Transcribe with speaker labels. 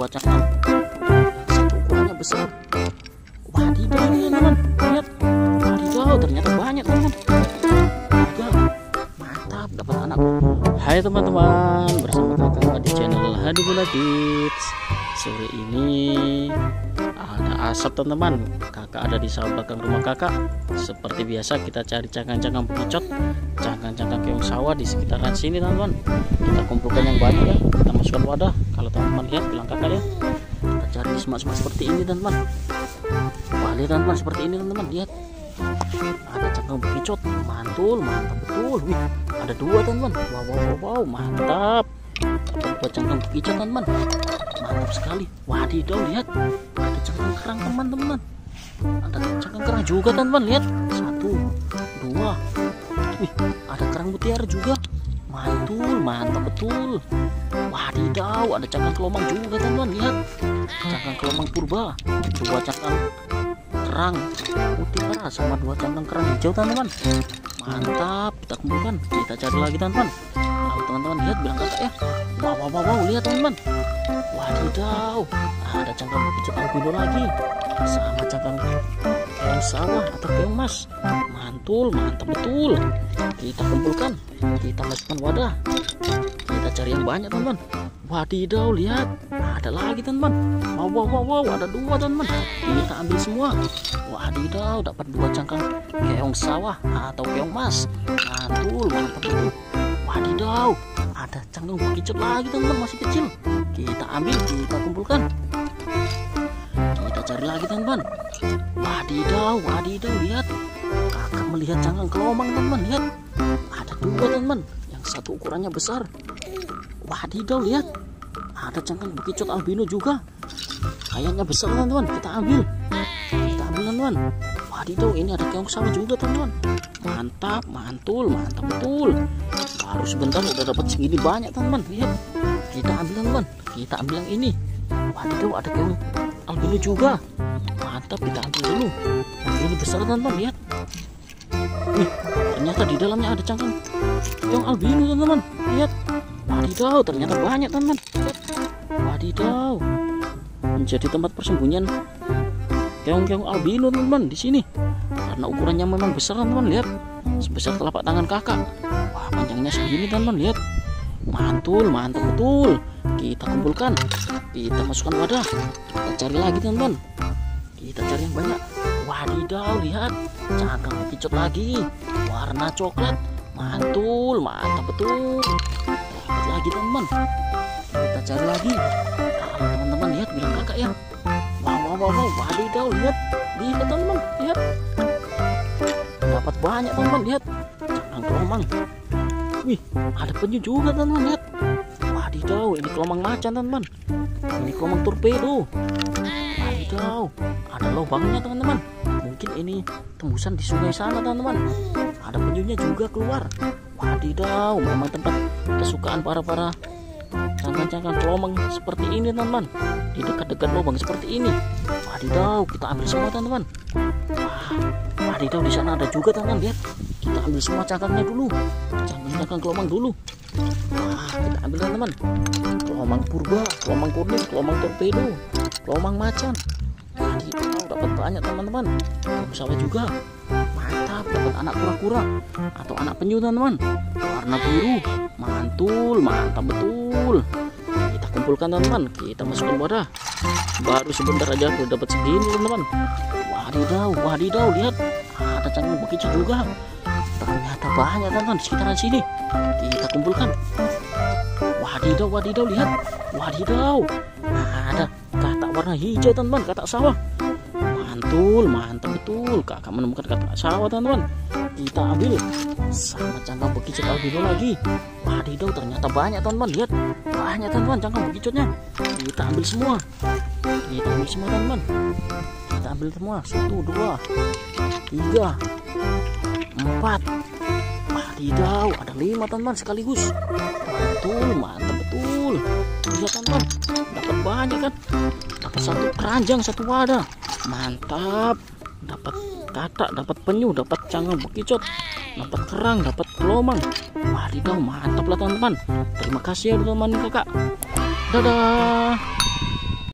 Speaker 1: dua cangkang satu ukurannya besar. Wadidaw ya teman lihat. Wadidaw ternyata banyak teman. Tiga mantap dapat anak. Hai teman-teman. Bersama kakak di channel Hadi Kids. Sore ini asap teman-teman kakak ada di sawah belakang rumah kakak. Seperti biasa kita cari cangkang-cangkang bekicot cangkang-cangkang keong sawah di sekitaran sini teman-teman. Kita kumpulkan yang banyak ya. Kita masukkan wadah. Kalau teman-teman lihat bilang kakak ya kita cari semak-semak seperti ini teman-teman. Wah teman-teman seperti ini teman-teman. Lihat. Ada cangkang bekicot mantul mantap betul. Wih ada dua teman-teman. Wow wow wow, wow mantap. Dua cangkang bekicot teman-teman. Mantap sekali. Wadidaw lihat cangkang kerang teman-teman. Ada cangkang kerang juga teman-teman. Lihat. Satu dua. Wih ada kerang mutiara juga. Mantul mantap betul. Wadidaw ada cangkang kelomang juga teman-teman. Lihat. Cangkang kelomang purba. Dua cangkang kerang mutiara sama dua cangkang kerang hijau teman-teman. Mantap kita kumpulkan. Kita cari lagi teman-teman. Kalau teman-teman. Lihat bilang kakak ya wow wow wow, lihat teman-teman. Wadidaw ada cangkang bekicot albino lagi. Sama cangkang keong sawah atau keong mas. Mantul mantap betul. Kita kumpulkan kita masukkan wadah. Kita cari yang banyak teman-teman. Wadidaw lihat ada lagi teman-teman. Wow wow wow wow ada dua teman-teman. Kita ambil semua. Wadidaw dapat dua cangkang keong sawah atau keong mas. Mantul mantap betul. Wadidaw cangkang lagi teman-teman masih kecil. Kita ambil kita kumpulkan. Kita cari lagi teman-teman. Wadidaw wadidaw lihat. Kakak melihat cangkang kelomang teman-teman lihat. Ada dua teman-teman yang satu ukurannya besar. Wadidaw lihat. Ada cangkang bekicot albino juga. Kayaknya besar teman-teman. Kita ambil. Kita ambil teman-teman. Wadidaw ini ada keong sawah juga teman-teman. Mantap mantul mantap betul baru sebentar udah dapat segini banyak teman-teman lihat kita ambil teman-teman kita ambil yang ini. Wadidaw ada keong albino juga. Mantap kita ambil dulu. Yang ini besar teman-teman lihat Nih, ternyata di dalamnya ada cangkang. Keong albino teman-teman lihat wadidaw ternyata banyak teman-teman wadidaw. Menjadi tempat persembunyian keong-keong albino teman-teman di sini. Karena ukurannya memang besar teman-teman lihat sebesar telapak tangan kakak. Wah panjangnya segini teman-teman lihat. Mantul mantap betul. Kita kumpulkan kita masukkan wadah. Kita cari lagi teman-teman. Kita cari yang banyak. Wadidaw lihat. Cangkang kicot lagi. Warna coklat. Mantul mantap betul. Dapat lagi teman-teman. Kita cari lagi. Kalau teman-teman lihat bilang kakak ya. Wow wow, wow. wadidaw lihat. Lihat teman-teman lihat dapat banyak teman-teman lihat. Cangkang kelomang. Wih ada penyu juga teman-teman lihat. Wadidaw ini kelomang macan teman-teman ini kelomang torpedo. Wadidaw ada lubangnya teman-teman mungkin ini tembusan di sungai sana teman-teman ada penyunya juga keluar. Wadidaw memang tempat kesukaan para-para cangkang-cangkang kelomang seperti ini teman-teman di dekat-dekat lubang seperti ini. Wadidaw kita ambil semua teman-teman wah wadidaw di sana ada juga teman-teman lihat kita ambil semua cangkangnya dulu. Cangkang-cangkang kelomang dulu. Wah kita ambil teman-teman. Kelomang purba kelomang kuning kelomang torpedo kelomang macan. Wadidaw dapat banyak teman-teman. Sawah juga. Mantap dapat anak kura-kura atau anak penyu teman-teman. Warna biru mantul mantap betul. Kita kumpulkan teman-teman. Kita masukkan wadah. Baru sebentar aja udah dapat segini teman-teman wadidaw wadidaw lihat. Ada cangkang bekicot juga. Ternyata banyak teman-teman di sekitaran sini. Kita kumpulkan. Wadidaw wadidaw lihat. Wadidaw. Ada katak warna hijau teman-teman katak sawah. Mantul mantap betul. Kakak menemukan katak sawah teman-teman. Kita ambil. Sama cangkang bekicot albino lagi. Wadidaw ternyata banyak teman-teman. Lihat. Banyak teman-teman cangkang bekicotnya kita ambil semua. Kita ambil semua kita ambil semua. Satu dua tiga empat. Wadidaw ada lima teman-teman sekaligus. Mantul mantap betul. Lihat teman-teman. Dapat banyak kan? Dapat satu keranjang satu wadah. Mantap. Dapat katak dapat penyu dapat cangkang bekicot. Dapat kerang dapat kelomang wadidaw mantap lah teman-teman. Terima kasih ya teman-teman kakak. Dadah